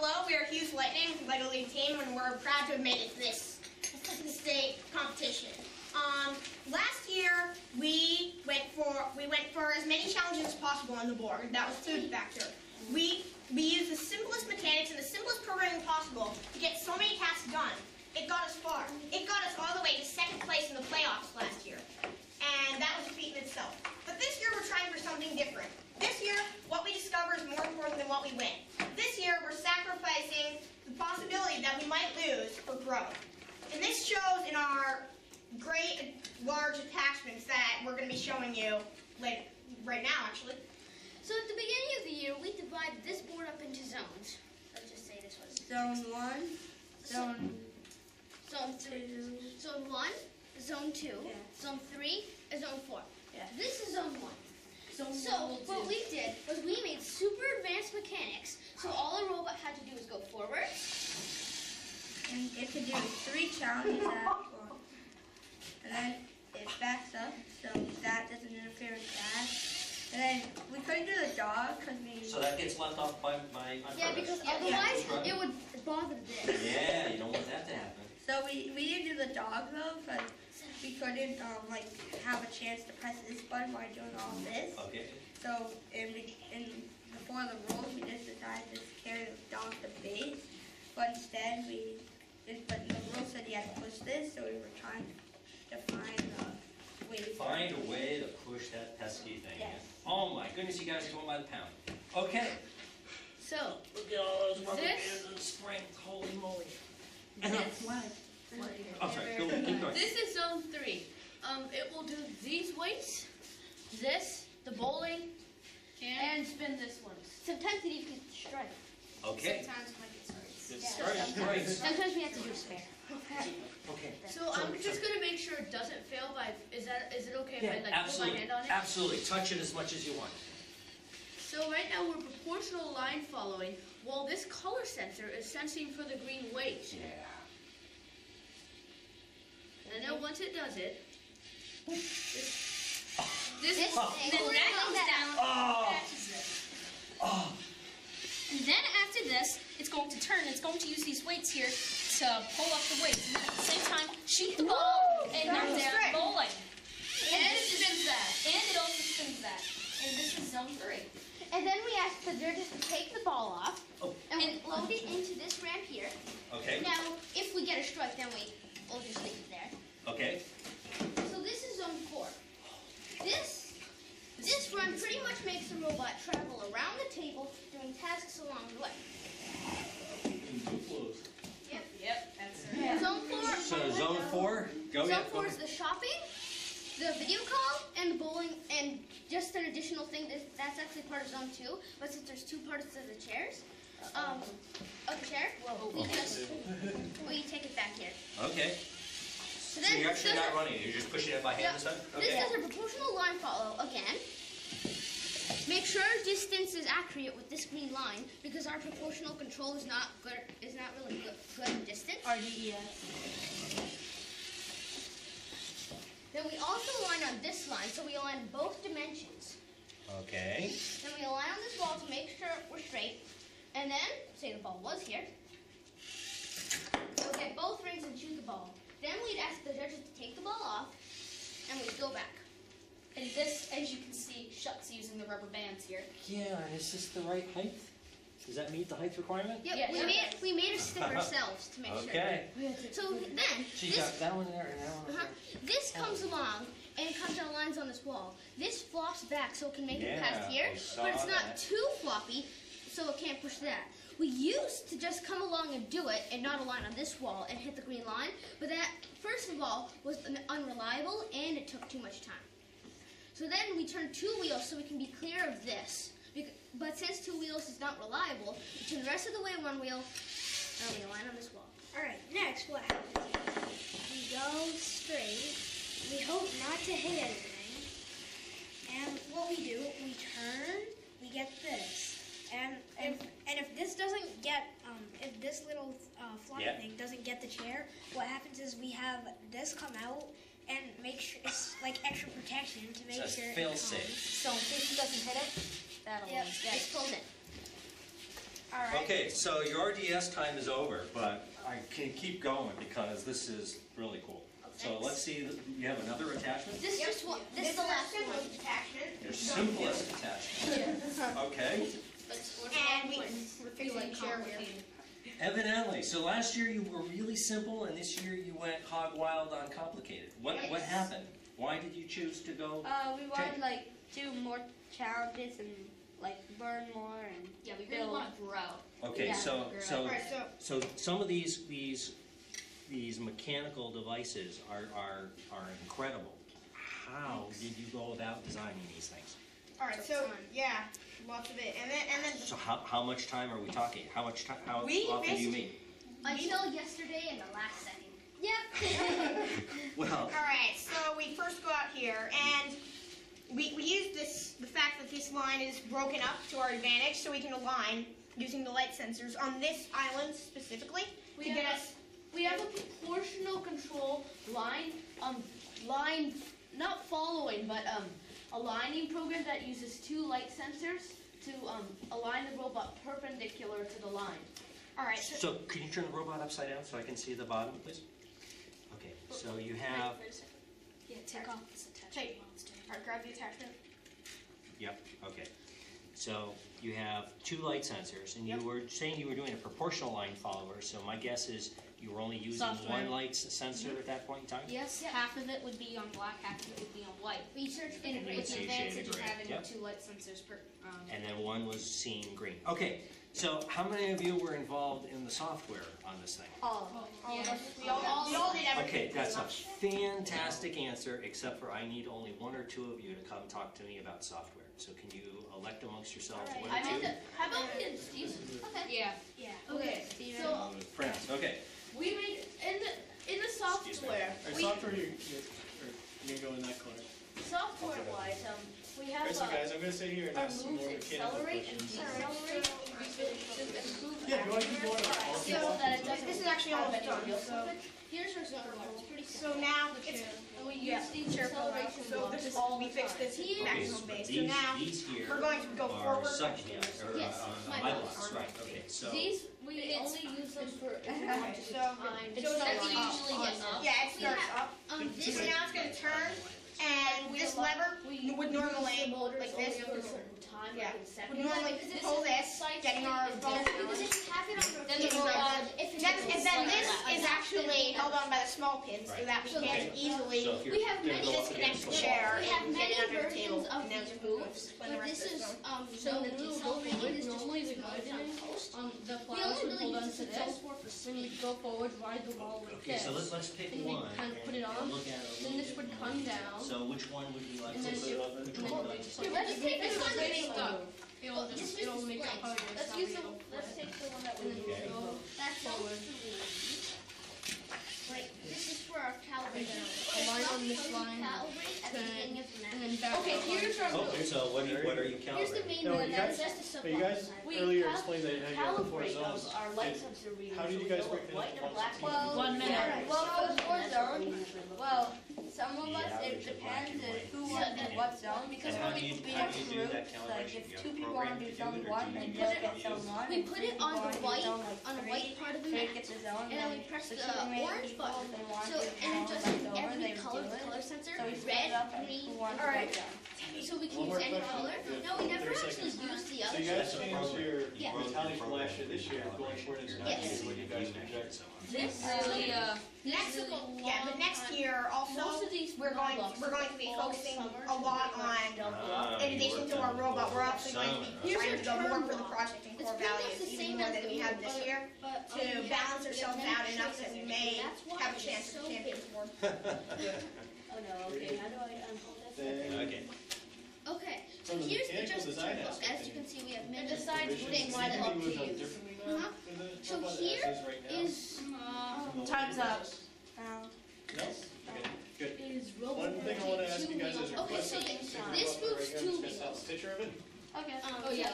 hello, we are HUES Lightning, Lego League team, and we're proud to have made it to this state competition. Um, last year we went for we went for as many challenges as possible on the board. That was food factor. We we used the simplest mechanics and the simplest programming possible to get so many tasks done. It got us far. It got us all the way to second place in the playoffs last year. And that was a feat in itself. But this year we're trying for something different. This year, what we discover is more important than what we win. This year, we're sacrificing the possibility that we might lose for growth. And this shows in our great large attachments that we're going to be showing you later, right now, actually. So at the beginning of the year, we divided this board up into zones. Let's just say this was Zone one, zone zone three, two. zone one, zone two, Yeah. zone three, and zone four. Yeah. This is zone one. Zone So one, what two. we did was we made super advanced mechanics. So all a robot had to do was go forward, And it could do three challenges at once. And then it backs up, so that doesn't interfere with that. And then we couldn't do the dog because we. So that gets left off by, my. on Yeah, because Yeah, otherwise yeah. it would bother this. Yeah, you don't want that to happen. So we, we didn't do the dog though because we couldn't um, like have a chance to press this button while doing all this. Okay. So in, be- in before the rules, we just decided to carry the dog to base. But instead, we it, but the rule said you had to push this, so we were trying to find the way. to- Find a way to push that pesky thing in. Yes. Oh my goodness, you guys are going by the pound. Okay. So Look at all those rubber This- bands and springs, holy moly. this, I'm sorry, go, keep going. this is zone three. Um, it will do these weights, this, the bowling, and spin this one. Sometimes it even gets strike. Okay. Sometimes it might get started. Good Yeah. start. Great. Sometimes we have to do a spare. Okay. So I'm just gonna make sure it doesn't fail by, is that, is it okay if I like put my absolutely, hand on it? absolutely. Touch it as much as you want. So right now we're proportional line following, while this color sensor is sensing for the green weight. Yeah. And then once it does it, this, this, This and then thing that goes comes down. down, Oh, catches it. oh. And then after this, it's going to turn. It's going to use these weights here to pull up the weights. And at the same time, shoot the ball, and then they're bowling. And it spins that. And it also spins that. And this is zone three. And then we ask the judges to take the ball off Oh. and we load it into this ramp here. Okay, Now, if we get a strike, then we will just leave it there. okay. So this is zone four. This this run pretty much makes the robot travel around the table doing tasks along the way. Yep, yep, that's Zone four. So zone four, go Zone four is the shopping, the video call, and the bowling, and just an additional thing that that's actually part of zone two. But since there's two parts of the chairs, um, of the chair, we just we take it back here. Okay. So So then you're actually those not are- running it, you're just pushing it by hand this time? This Okay. does a proportional line follow again. Make sure distance is accurate with this green line because our proportional control is not good. Is not really good, good in distance. Then we also align on this line, so we align both dimensions. Okay. Then we align on this wall to make sure we're straight. And then, say the ball was here. We'll get both rings and shoot the ball. Then we'd ask the judges to take the ball off, and we'd go back. And this, as you can see, shuts using the rubber bands here. Yeah, and is this the right height? Does that meet the height requirement? Yep, Yeah, we made we made a stick ourselves to make Okay. sure. Okay. So then So you this got that one there and that one uh-huh, this comes along and it comes down lines on this wall. This flops back so it can make it past here, but it's not that. too floppy, so it can't push that. We used to just come along and do it and not align on this wall and hit the green line, but that first of all was unreliable and it took too much time. So then we turn two wheels so we can be clear of this. But since two wheels is not reliable, we turn the rest of the way one wheel and we align on this wall. Alright, next what happens we go straight, we hope not to hit anything, and what we do, we turn, we get this. And if and if this doesn't get um, if this little uh, floppy Yeah. thing doesn't get the chair, what happens is we have this come out and make sure it's like extra to make Says sure it fail comes. safe. So in case it doesn't hit it, that'll Yep, yeah. it's pulled in. All right. Okay, so your RDES time is over, but I can keep going because this is really cool. So let's see, you have another attachment? This is just one. This, is the last one. attachment. Your simplest attachment. Okay, And we, we're fixing the evidently. So last year you were really simple and this year you went hog wild on complicated. What, what happened? Why did you choose to go? Uh, we want Okay. to like do more challenges and like learn more and Yeah, we really Bill. want to grow. Okay, Yeah. so, so, Alright, so, so some of these, these, these mechanical devices are, are, are incredible. How did you go about designing these things? alright, so, yeah, lots of it. And then, and then So how, how much time are we talking? How much time, how We often do you basically- meet? Until yesterday and the last second. Yep. Well, Alright, so we first go out here and we, we use this, the fact that this line is broken up to our advantage so we can align using the light sensors on this island specifically We to get have- us, We have a proportional control line, um, line, not following, but, um, aligning program that uses two light sensors to, um, align the robot perpendicular to the line. alright, so, so can you turn the robot upside down so I can see the bottom, please? Okay, so you have, Yeah, take off this attachment Take. while it's doing it. alright, grab the attachment. yep, okay. So you have two light sensors and you Yep. were saying you were doing a proportional line follower, so my guess is you were only using Software. one light s- sensor at that point in time? Yes, half of it would be on black, half of it would be on white. Research And integrated. with the Shade advantage of gray. having Yep. two light sensors per, um, And then one was seeing green. Okay, so how many of you were involved in the software on this thing? all. All of Yeah. us, we all, we all did everything. Okay, that's a pretty much. fantastic answer, except for I need only one or two of you to come talk to me about software. So can you elect amongst yourselves one I or made two? the, how about we did Steve's? Okay. yeah. Yeah. Okay, Steven. so Friends, okay. we made, in the, in the software, Our we, software, you, you, or, you can go in that corner. software wise, um, we have, Alright, so uh, guys, I'm gonna sit here and our ask some moves more mechanical accelerate and questions. decelerate to improve Yeah, you wanna keep going? I'll keep so that it doesn't This is actually have almost any done, so- Here's our software. It's pretty So now, it's, And we yeah, use these chair pull acceleration So blocks this, all we the fixed time. this Here- maximum so base. So these, now, these here we're going to go are forward. suction, or, Yes, uh, my my blocks. blocks, right, okay, so. These, we only use them for if we want to So- time. It So starts it's usually up. get up. Yeah, it starts have- up. Um, this So now it's gonna turn, and We this allow- lever we would normally, like this, for a certain time, Yeah. like would normally because this pull this, precise getting our speed ball and going. Because if you have it on Then the robot- Then, and then this is actually held on by the small pins so that we can easily So if you're We have many go up disconnect the the chair We have many of and these we'll moves, but this is, um, So so the we will go forward, is normally what we goes would post. Um, the We plows only would really hold on to this this, for for then we'd go forward, ride the wall like Okay, this. so let's, let's pick Then we one kind of put it and on, look at it a Then little this would bit. come down, So which one would you like and to then put it, up? Which one would you like to put let's up? take this This one that's slow. It'll just, it'll make split. a part Let's use the, let's take the one that we Okay. go. That's forward. Like, this is for our calibrator. A line on this line, Calibrate the turn, beginning of the and then back Okay, up. here's our move. so what are you, what are you Here's the calibrating? main No, one, you that's guys- just a But you guys We earlier cal- explained that how you have the four Calibrate zones. our light Did- sensor reading, how so did you guys know break what it white into and black one ones. One minute. are. Well, for four And that's zones, well, some of us, it depends on who Yeah. wants in what zone, because And how when do we you- be how in do you do groups, that like calibration? if You have two a people program wanna do to do zone it, or one, do then you they'll use get it? zone one. We and put three it on people the wanna do white- zone, like, on the three, white part of the three map. get the zone, And then we press the the two remaining orange button. So, and it just left over, every they color, the color sensor, So we split it up red, green, who wants to Alright. so we can One use more any question. color. No, we never 30 actually seconds. used the So other. you guys changed your, Yeah. your tally from last year, this year, going forward into next Yes. year, what you guys project. This Really, uh, Next, really yeah, but next time. year Most also, of these we're going, blocks we're going to be focusing a lot on, Ah, in addition to our on robot, we're actually going to be trying to go Here's more turn for the project and It's core pretty much values, the even more than we have this year, but, um, to we balance we ourselves out enough that we may have a chance so at big. Champions Board. Oh no, okay, how do I unhold this? Okay, Okay, so the here's the mechanical just design aspect, As you can see, we have It many decides divisions, things do that up to was you. Uh-huh. now in the So here is right now? is From the Time's up. models? No? Okay, good. Is One thing I wanna ask you guys is your Okay, so question. this this moves two I'm just gonna wheels. Picture of it? Okay. Um, oh, yeah.